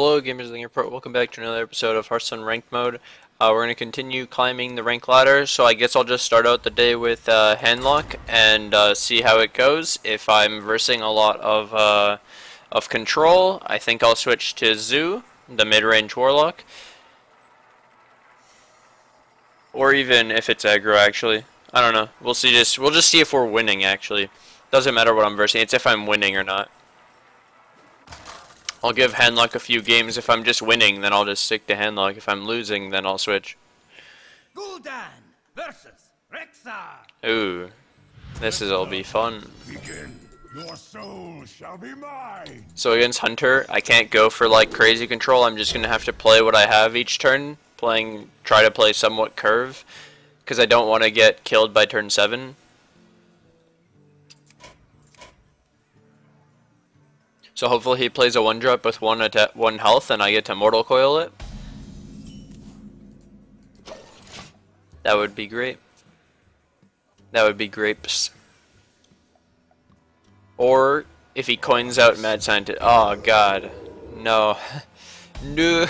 Hello Gamers welcome back to another episode of Hearthstone Ranked Mode. Uh, we're going to continue climbing the rank ladder, so I guess I'll just start out the day with uh, Handlock and uh, see how it goes. If I'm versing a lot of, uh, of control, I think I'll switch to Zoo, the mid-range Warlock. Or even if it's aggro actually. I don't know. We'll see just we'll just see if we're winning actually. Doesn't matter what I'm versing, it's if I'm winning or not. I'll give Handlock a few games. If I'm just winning, then I'll just stick to Handlock. If I'm losing, then I'll switch. Gul'dan versus Rexxar. Ooh. This is all be fun. Begin. Your soul shall be mine. So against Hunter, I can't go for like crazy control. I'm just gonna have to play what I have each turn. Playing, try to play somewhat curve, because I don't want to get killed by turn seven. So hopefully he plays a one drop with one one health, and I get to mortal coil it. That would be great. That would be grapes. Or if he coins out Mad Scientist. Oh god. No. no.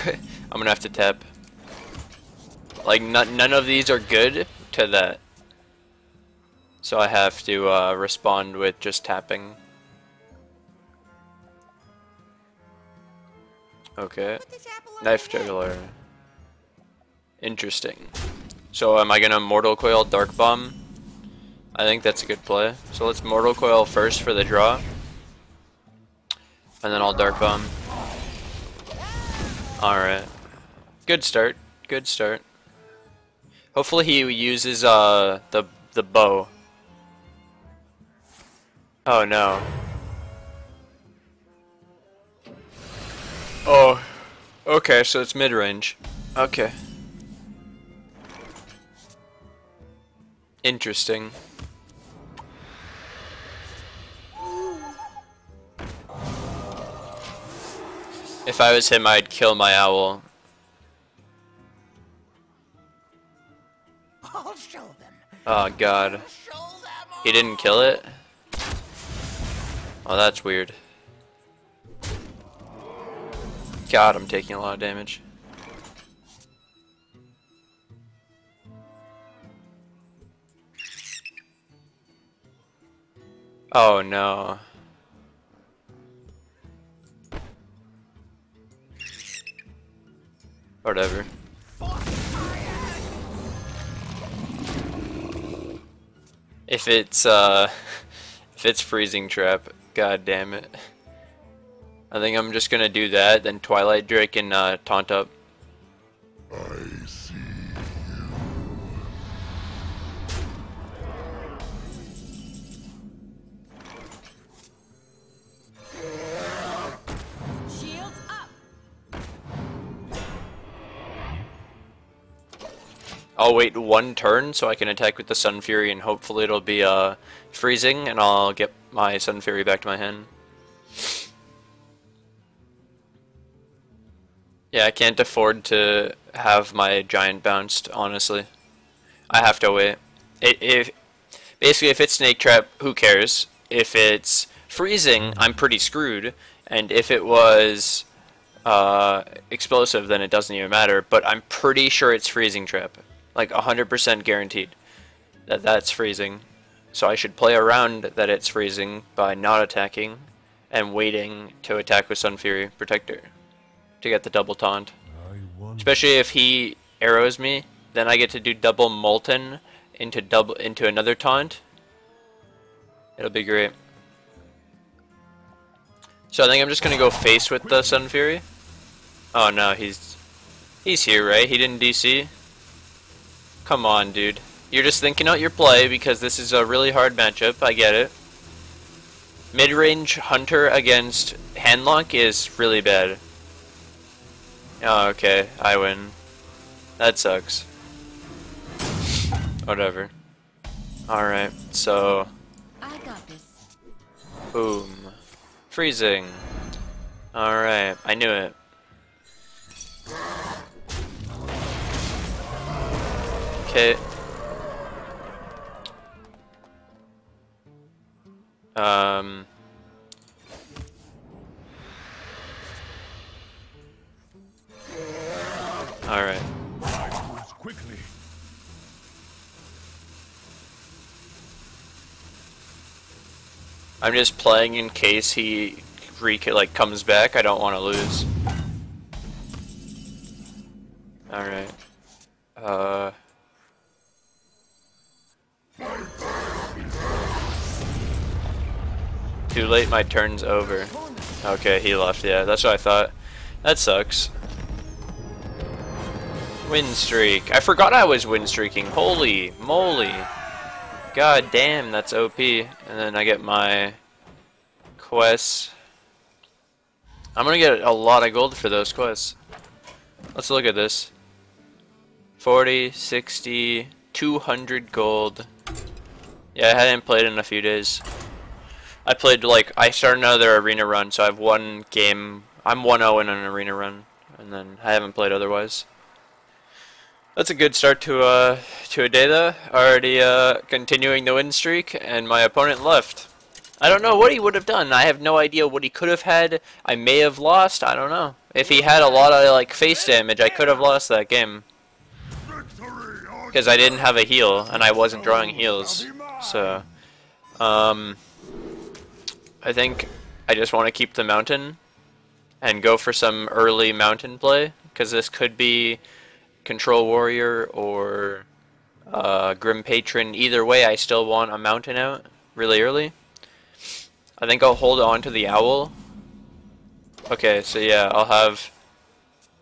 I'm gonna have to tap. Like, none, none of these are good to that. So I have to uh, respond with just tapping. Okay. Knife Juggler. Interesting. So am I gonna Mortal Coil Dark Bomb? I think that's a good play. So let's Mortal Coil first for the draw. And then I'll Dark Bomb. Alright. Good start. Good start. Hopefully he uses uh the the bow. Oh no. Oh. Okay, so it's mid range. Okay. Interesting. If I was him, I'd kill my owl. I'll show them. Oh god. He didn't kill it? Oh, that's weird. God, I'm taking a lot of damage. Oh no. Whatever. If it's uh if it's freezing trap, god damn it. I think I'm just gonna do that, then Twilight Drake and uh, taunt up. I see. Shields up. I'll wait one turn so I can attack with the Sun Fury and hopefully it'll be uh freezing and I'll get my Sun Fury back to my hand. Yeah, I can't afford to have my giant bounced, honestly. I have to wait. It, if basically if it's snake trap, who cares? If it's freezing, I'm pretty screwed. And if it was uh, explosive, then it doesn't even matter. But I'm pretty sure it's freezing trap, like 100% guaranteed that that's freezing. So I should play around that it's freezing by not attacking and waiting to attack with Sun Fury Protector to get the double taunt. Especially if he arrows me, then I get to do double molten into double into another taunt. It'll be great. So I think I'm just gonna go face with the Sun Fury. Oh no, he's he's here, right? He didn't DC. Come on, dude. You're just thinking out your play because this is a really hard matchup. I get it. Mid-range Hunter against Handlock is really bad. Oh, okay. I win. That sucks. Whatever. Alright, so... I got this. Boom. Freezing. Alright, I knew it. Okay. Um... Alright. Quickly. I'm just playing in case he like comes back. I don't want to lose. All right. Uh. Too late. My turn's over. Okay, he left. Yeah, that's what I thought. That sucks. Win streak. I forgot I was win streaking. Holy moly. God damn, that's OP. And then I get my quests. I'm gonna get a lot of gold for those quests. Let's look at this. 40, 60, 200 gold. Yeah, I hadn't played in a few days. I played like, I started another arena run, so I have one game. I'm 1-0 in an arena run, and then I haven't played otherwise. That's a good start to uh to a day though. Already uh continuing the win streak and my opponent left. I don't know what he would have done. I have no idea what he could have had. I may have lost. I don't know. If he had a lot of like face damage, I could have lost that game because I didn't have a heal and I wasn't drawing heals. So um I think I just want to keep the mountain and go for some early mountain play because this could be Control Warrior or uh, Grim Patron. Either way, I still want a mountain out really early. I think I'll hold on to the owl. Okay, so yeah, I'll have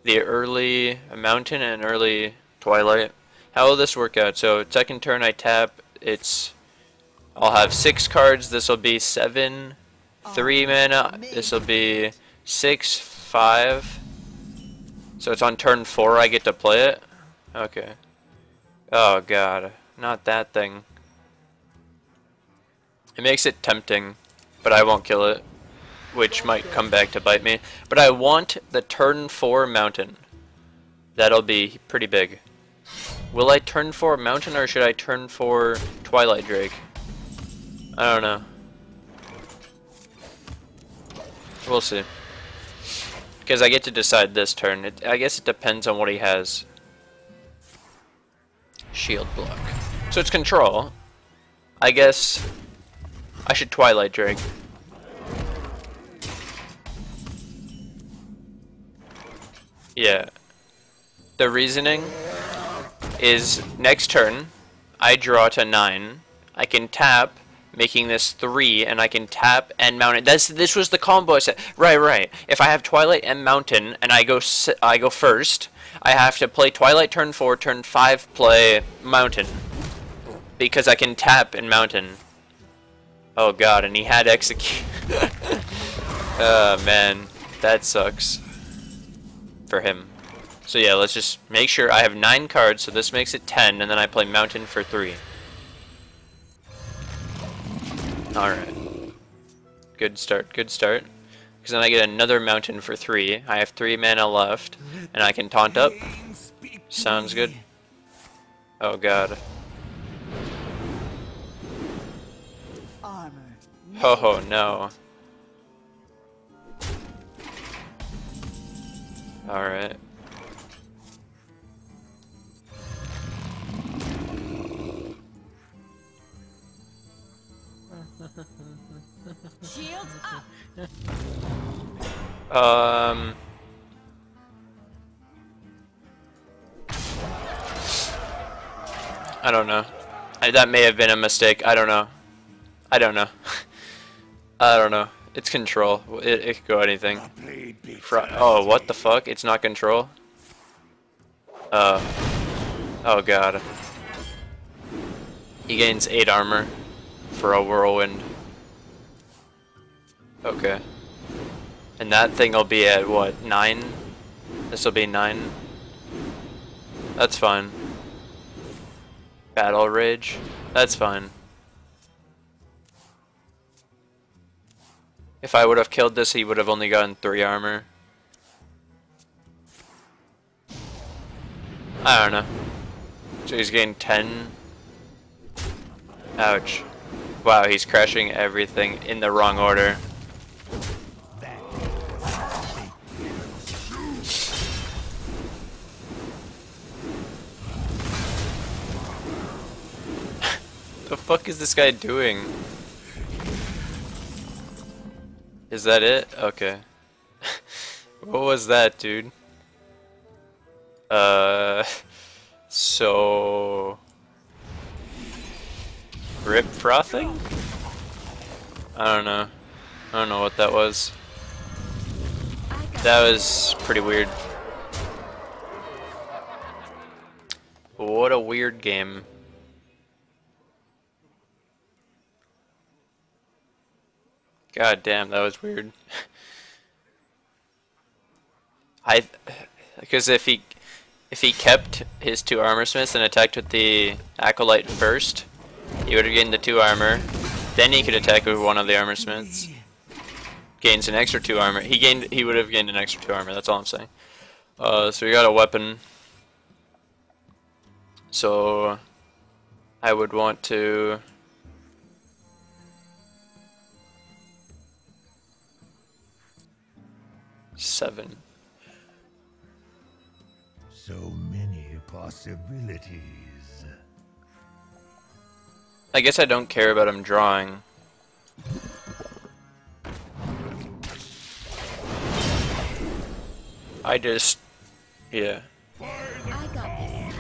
the early mountain and early twilight. How will this work out? So second turn I tap, it's I'll have six cards, this will be seven, three mana, this will be six, five. So it's on turn four I get to play it? Okay. Oh god, not that thing. It makes it tempting, but I won't kill it, which might come back to bite me. But I want the turn four mountain. That'll be pretty big. Will I turn four mountain or should I turn four Twilight Drake? I don't know. We'll see. Because I get to decide this turn. It, I guess it depends on what he has. Shield block. So it's control. I guess I should Twilight Drake. Yeah. The reasoning is next turn, I draw to 9. I can tap, making this 3, and I can tap and mount it. This was the combo I said. Right, right. If I have Twilight and Mountain, and I go I go first, I have to play Twilight turn 4, turn 5, play Mountain. Because I can tap and Mountain. Oh god, and he had execute. oh man, that sucks. For him. So yeah, let's just make sure I have 9 cards, so this makes it 10, and then I play Mountain for 3. Alright. Good start, good start. Because then I get another Mountain for 3. I have 3 mana left, and I can taunt up. Sounds good. Oh god. Ho ho, no. Alright. Shields up. Um. I don't know. I, that may have been a mistake. I don't know. I don't know. I don't know. It's control. It, it could go anything. blade oh, what the fuck? It's not control? Uh. Oh god. He gains 8 armor for a whirlwind. Okay. And that thing will be at what, 9? This will be 9. That's fine. Battle Rage. That's fine. If I would have killed this, he would have only gotten 3 armor. I don't know. So he's getting 10. Ouch. Wow, he's crashing everything in the wrong order. The fuck is this guy doing? Is that it? Okay. what was that, dude? Uh, so rip frothing? I don't know. I don't know what that was. That was pretty weird. What a weird game. God damn, that was weird. I, because if he, if he kept his two armor smiths and attacked with the acolyte first, he would have gained the two armor. Then he could attack with one of the armor smiths. Gains an extra two armor. He gained. He would have gained an extra two armor. That's all I'm saying. Uh, so we got a weapon. So I would want to. Seven. So many possibilities. I guess I don't care about him drawing. I just, yeah. I got this.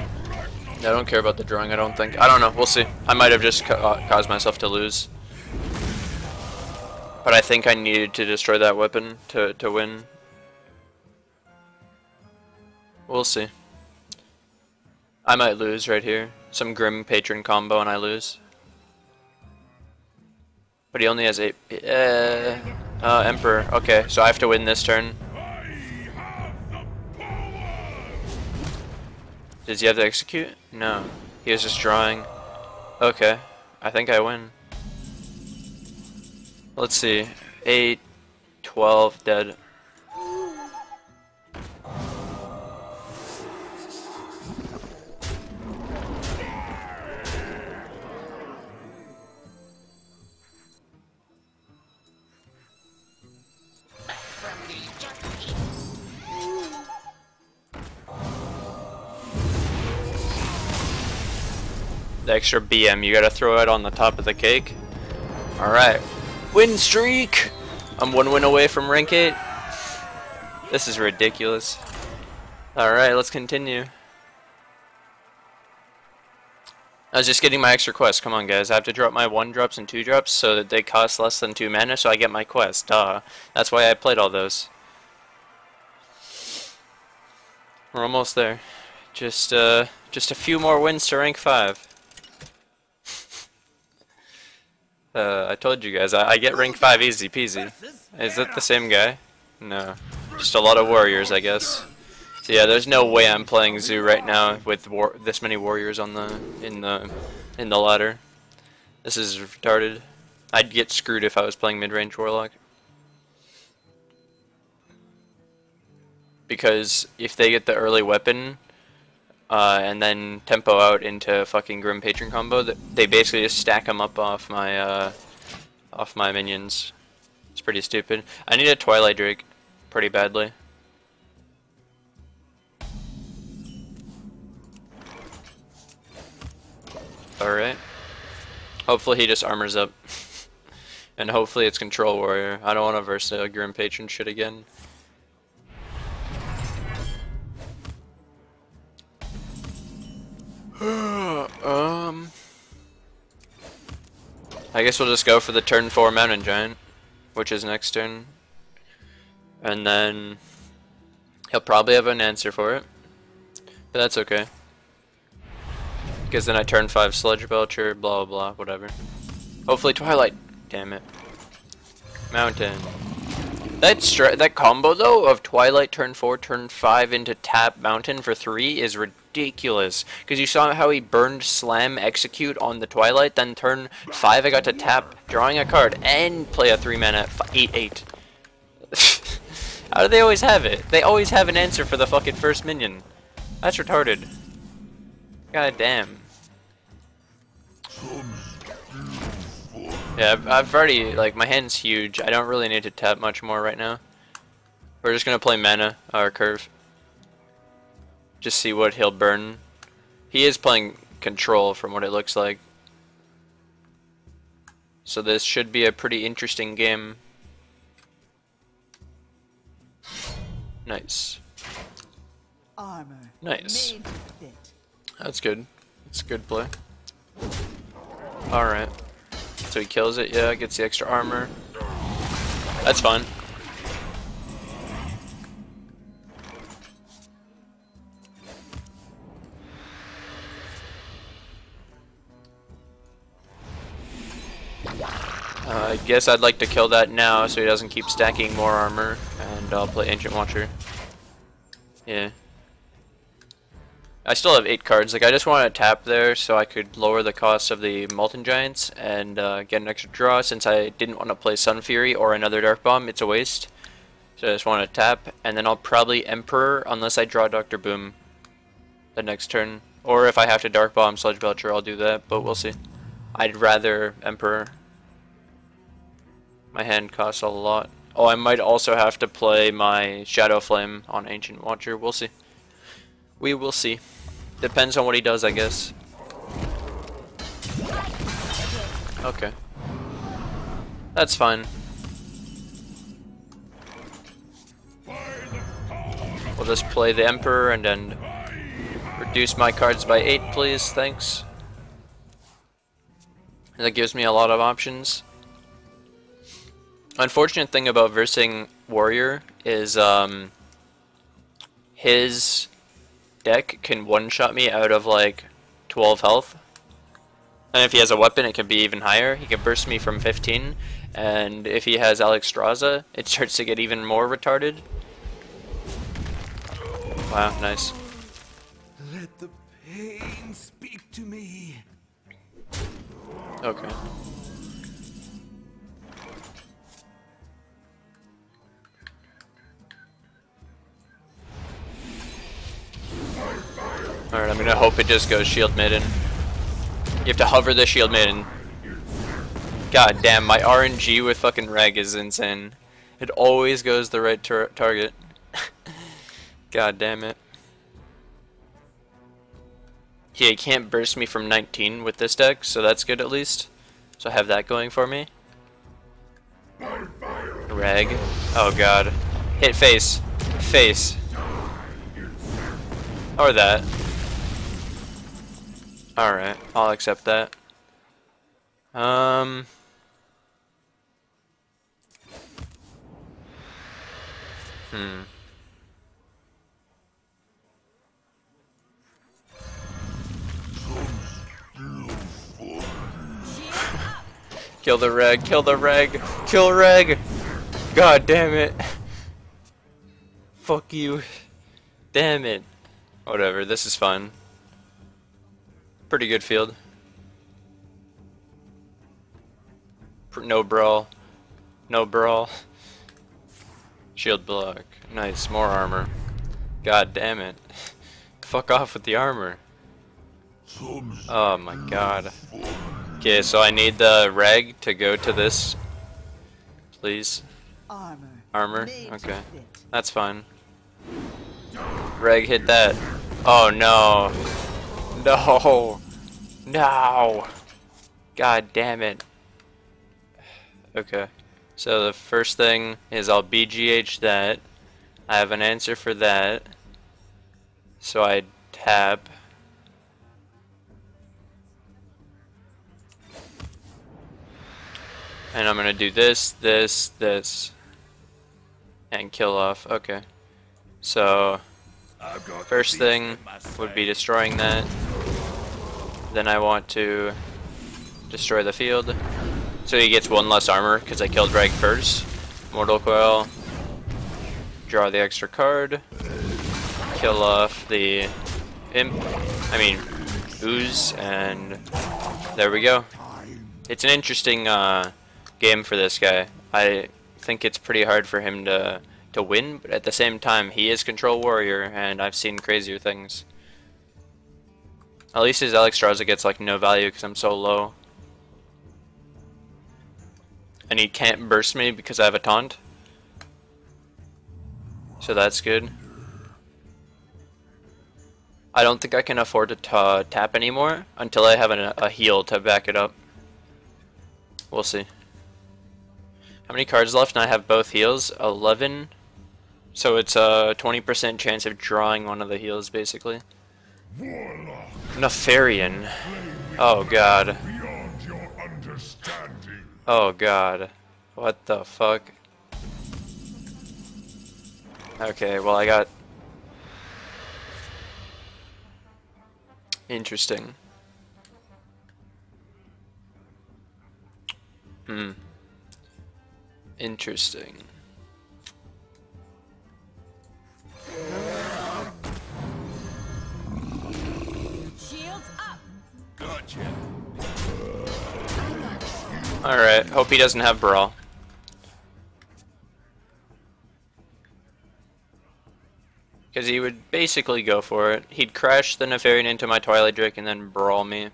I don't care about the drawing, I don't think. I don't know, we'll see. I might have just ca uh, caused myself to lose. But I think I needed to destroy that weapon to, to win. We'll see. I might lose right here. Some Grim Patron combo and I lose. But he only has eight. Uh, uh, Emperor. Okay, so I have to win this turn. Does he have to execute? No. He was just drawing. Okay. I think I win. Let's see. 8, 12, dead. Extra BM, you gotta throw it on the top of the cake. Alright. Win streak! I'm one win away from rank 8. This is ridiculous. Alright, let's continue. I was just getting my extra quest. Come on, guys. I have to drop my 1 drops and 2 drops so that they cost less than 2 mana so I get my quest. Duh. That's why I played all those. We're almost there. Just, uh, just a few more wins to rank 5. Uh, I told you guys, I, I get rank 5 easy peasy. Is that the same guy? No. Just a lot of warriors, I guess. So yeah, there's no way I'm playing Zoo right now with war this many warriors on the in the in the ladder. This is retarded. I'd get screwed if I was playing mid-range warlock. Because if they get the early weapon, uh, and then tempo out into fucking Grim Patron combo. th- They basically just stack them up off my uh, off my minions. It's pretty stupid. I need a Twilight Drake pretty badly. Alright. Hopefully he just armors up. and hopefully it's Control Warrior. I don't want to verse a Grim Patron shit again. um, I guess we'll just go for the turn four mountain giant, which is next turn, and then he'll probably have an answer for it, but that's okay. Because then I turn five sludge belcher, blah blah blah, whatever. Hopefully Twilight. Damn it. Mountain. That that combo though of Twilight turn four, turn five into tap Mountain for three is ridiculous. Because you saw how he burned Slam execute on the Twilight, then turn five I got to tap drawing a card and play a three mana eight eight. how do they always have it? They always have an answer for the fucking first minion. That's retarded. God damn. Yeah, I've, I've already, like, my hand's huge. I don't really need to tap much more right now. We're just gonna play mana, or curve. Just see what he'll burn. He is playing control from what it looks like. So this should be a pretty interesting game. Nice. Armor. Nice. To. That's good. That's a good play. Alright. So he kills it, yeah, gets the extra armor. That's fine. Uh, I guess I'd like to kill that now so he doesn't keep stacking more armor, and I'll play Ancient Watcher. Yeah. I still have 8 cards, like I just want to tap there so I could lower the cost of the Molten Giants and uh, get an extra draw since I didn't want to play Sun Fury or another Dark Bomb, it's a waste. So I just want to tap, and then I'll probably Emperor unless I draw Dr. Boom the next turn. Or if I have to Dark Bomb Sludge Belcher, I'll do that, but we'll see. I'd rather Emperor. My hand costs a lot. Oh, I might also have to play my Shadow Flame on Ancient Watcher. We'll see. We will see. Depends on what he does, I guess. Okay. That's fine. We'll just play the Emperor and then reduce my cards by 8, please. Thanks. That gives me a lot of options. Unfortunate thing about versing Warrior is um, his deck can one-shot me out of like 12 health. And if he has a weapon, it can be even higher. He can burst me from 15. And if he has Alexstrasza, it starts to get even more retarded. Wow, nice. Let the pain speak to me. Okay. I'm gonna hope it just goes Shield Maiden. You have to hover the Shield Maiden. God damn, my RNG with fucking Reg is insane. It always goes the right tar target. God damn it. Yeah, he can't burst me from 19 with this deck, so that's good at least. So I have that going for me. Reg. Oh god. Hit face. Face. Or that. Alright, I'll accept that. Um... Hmm. Kill the reg, kill the reg, kill reg! God damn it. Fuck you. Damn it. Whatever, this is fun. Pretty good field. No brawl. No brawl. Shield block. Nice, more armor. God damn it. Fuck off with the armor. Oh my god. Okay, so I need the reg to go to this. Please. Armor. Armor? Okay. That's fine. Reg hit that. Oh no. No. No. God damn it. Okay. So the first thing is I'll BGH that. I have an answer for that. So I tap. And I'm gonna do this, this, this. And kill off. Okay. So first thing would be destroying that. Then I want to destroy the field. So he gets one less armor because I killed Reg first. Mortal Coil. Draw the extra card. Kill off the imp. I mean, ooze, and there we go. It's an interesting uh, game for this guy. I think it's pretty hard for him to to win, but at the same time, he is Control Warrior, and I've seen crazier things. At least his Alexstrasza gets like no value because I'm so low. And he can't burst me because I have a taunt. So that's good. I don't think I can afford to ta tap anymore until I have an, a heal to back it up. We'll see. How many cards left? And I have both heals. 11. So it's a 20% chance of drawing one of the heals, basically. Nefarian. Oh god. Oh god. What the fuck? Okay, well I got... Interesting. Hmm. Interesting. Alright, hope he doesn't have Brawl. Because he would basically go for it. He'd crash the Nefarian into my Twilight Drake and then Brawl me.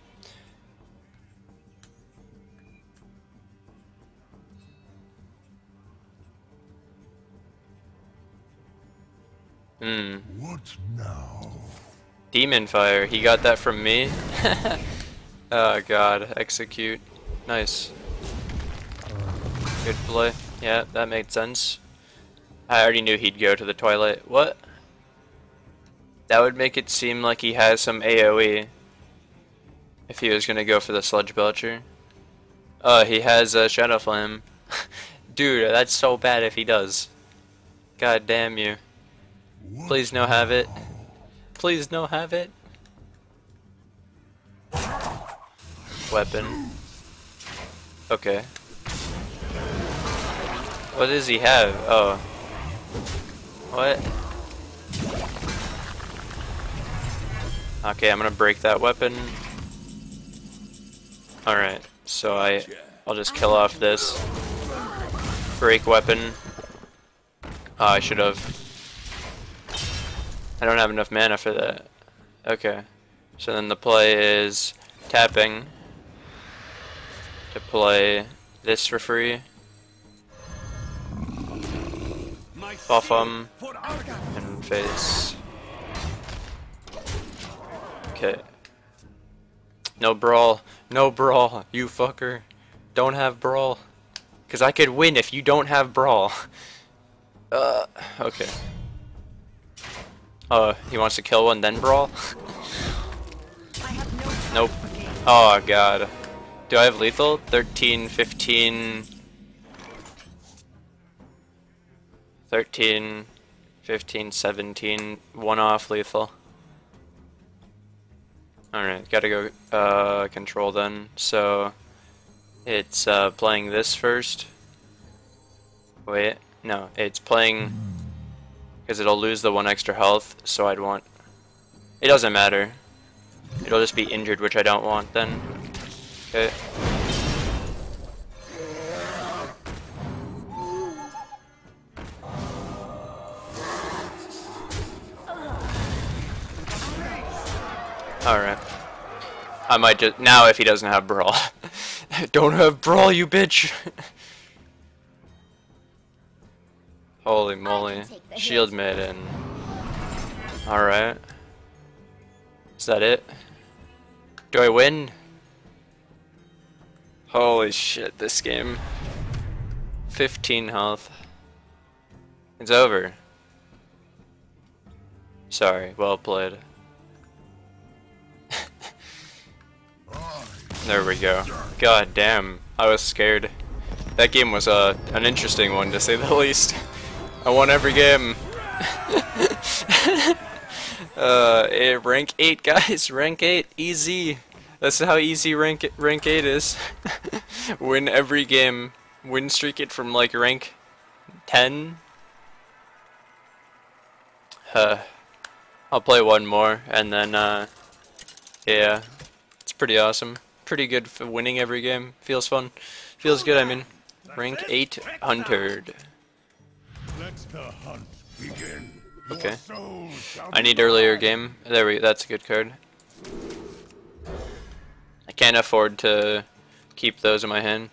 Hmm. What now? Demon Fire. He got that from me. oh god. Execute. Nice. Good play. Yeah, that made sense. I already knew he'd go to the Twilight. What? That would make it seem like he has some AoE. If he was gonna go for the Sludge Belcher. Oh, he has a Shadow Flame. Dude, that's so bad if he does. God damn you. Please no have it. Please no have it. Weapon. Okay. What does he have? Oh. What? Okay, I'm gonna break that weapon. Alright, so I I'll just kill off this. Break weapon. Oh, I should have. I don't have enough mana for that. Okay. So then the play is tapping to play this for free. Buff him and face. Okay. No brawl. No brawl. You fucker. Don't have brawl. Cause I could win if you don't have brawl. Uh, okay. Oh, he wants to kill one then brawl? nope. Oh god. Do I have lethal? 13, 15... 13, 15, 17, one off lethal. Alright, gotta go uh, control then. So, it's uh, playing this first. Wait, no, it's playing because it'll lose the one extra health, so I'd want... It doesn't matter. It'll just be injured, which I don't want then. Okay. Alright. I might just... Now if he doesn't have Brawl. don't have Brawl, you bitch! Holy moly. Shield hit. maiden. Alright. Is that it? Do I win? Holy shit, this game. 15 health. It's over. Sorry, well played. there we go. God damn, I was scared. That game was uh, an interesting one to say the least. I won every game. uh, rank 8 guys, rank 8, easy. That's how easy rank rank 8 is. Win every game. Win streak it from like rank 10. Uh, I'll play one more and then uh, yeah, it's pretty awesome. Pretty good for winning every game. Feels fun. Feels good, I mean. Rank 8 hunted. Let the hunt begin. Okay. I need earlier game. There we that's a good card. I can't afford to keep those in my hand.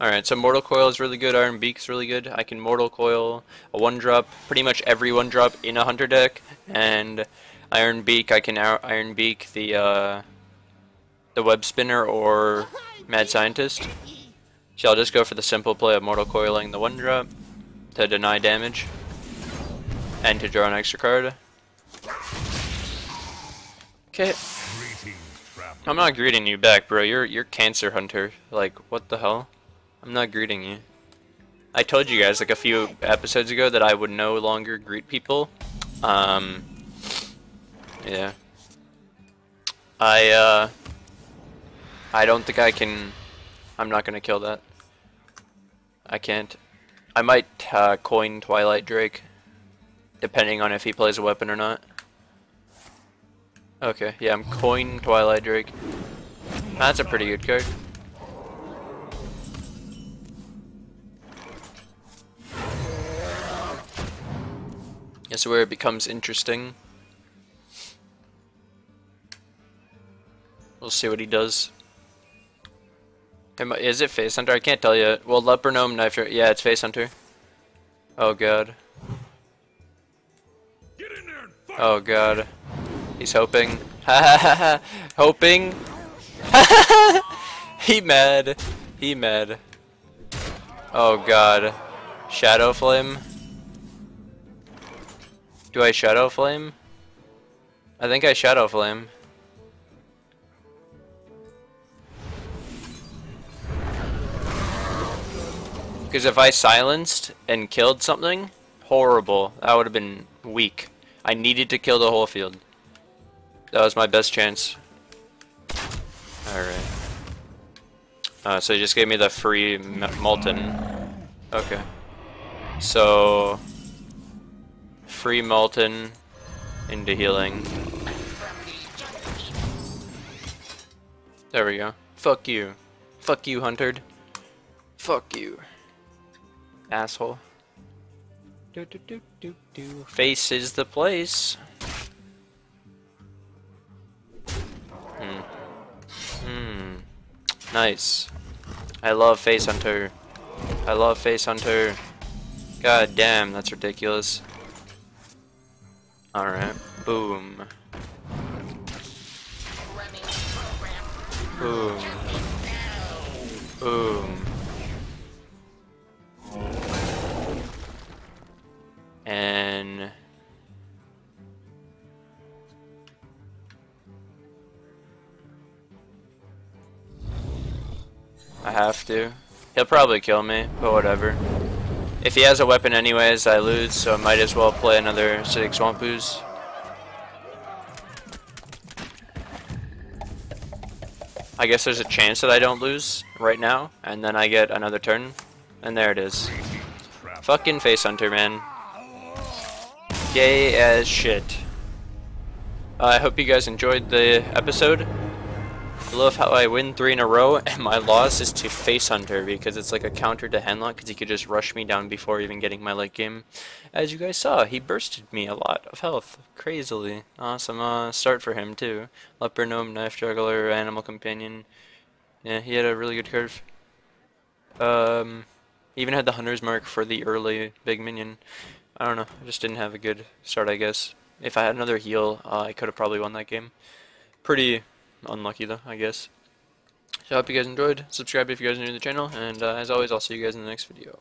Alright, so Mortal Coil is really good, Iron Beak's really good. I can Mortal Coil a one drop, pretty much every one drop in a hunter deck, and Iron Beak I can Iron Beak the uh the web spinner or Mad Scientist. So I'll just go for the simple play of Mortal Coiling the one drop to deny damage and to draw an extra card. Okay. I'm not greeting you back, bro. You're you're Cancer Hunter. Like, what the hell? I'm not greeting you. I told you guys like a few episodes ago that I would no longer greet people. Um, yeah. I uh, I don't think I can. I'm not gonna kill that. I can't. I might uh, coin Twilight Drake, depending on if he plays a weapon or not. Okay, yeah, I'm coin Twilight Drake. That's a pretty good card. This is where it becomes interesting. We'll see what he does. Is it Face Hunter? I can't tell you. Well, Leper Gnome Knife. Yeah, it's Face Hunter. Oh god. Get in there and fight! Oh god. He's hoping. Ha. Hoping. he mad. He mad. Oh god. Shadow Flame. Do I Shadow Flame? I think I Shadow Flame. Because if I silenced and killed something, horrible. That would have been weak. I needed to kill the whole field. That was my best chance. Alright. Uh, so he just gave me the free Molten. Okay. So... Free Molten into healing. There we go. Fuck you. Fuck you, Huntered. Fuck you. Asshole. Do, do, do, do, do. Face is the place. Hmm. Hmm. Nice. I love Face Hunter. I love Face Hunter. God damn, that's ridiculous. Alright. Boom. Boom. Boom. And I have to. He'll probably kill me, but whatever. If he has a weapon anyways, I lose, so I might as well play another Acidic Swamp Ooze. I guess there's a chance that I don't lose right now, and then I get another turn. And there it is. Fucking Face Hunter, man. Gay as shit. Uh, I hope you guys enjoyed the episode. Love how I win three in a row, and my loss is to Face Hunter because it's like a counter to Handlock because he could just rush me down before even getting my late game. As you guys saw, he bursted me a lot of health, crazily. Awesome uh, start for him too. Leper Gnome, Knife Juggler, Animal Companion. Yeah, he had a really good curve. Um, even had the Hunter's Mark for the early big minion. I don't know, I just didn't have a good start, I guess. If I had another heal, uh, I could have probably won that game. Pretty unlucky though, I guess. So I hope you guys enjoyed. Subscribe if you guys are new to the channel, and uh, as always, I'll see you guys in the next video.